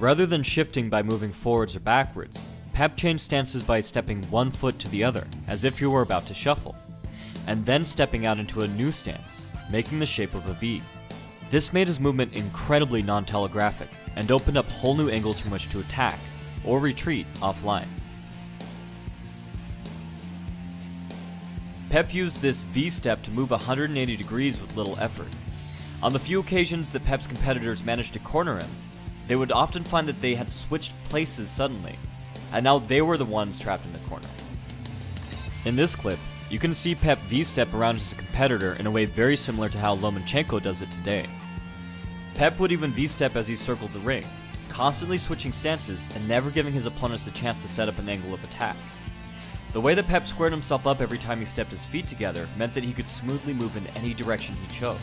Rather than shifting by moving forwards or backwards, Pep changed stances by stepping one foot to the other, as if you were about to shuffle, and then stepping out into a new stance, making the shape of a V. This made his movement incredibly non-telegraphic, and opened up whole new angles from which to attack, or retreat offline. Pep used this V step to move 180 degrees with little effort. On the few occasions that Pep's competitors managed to corner him, they would often find that they had switched places suddenly, and now they were the ones trapped in the corner. In this clip, you can see Pep V-step around his competitor in a way very similar to how Lomachenko does it today. Pep would even V-step as he circled the ring, constantly switching stances and never giving his opponents a chance to set up an angle of attack. The way that Pep squared himself up every time he stepped his feet together meant that he could smoothly move in any direction he chose.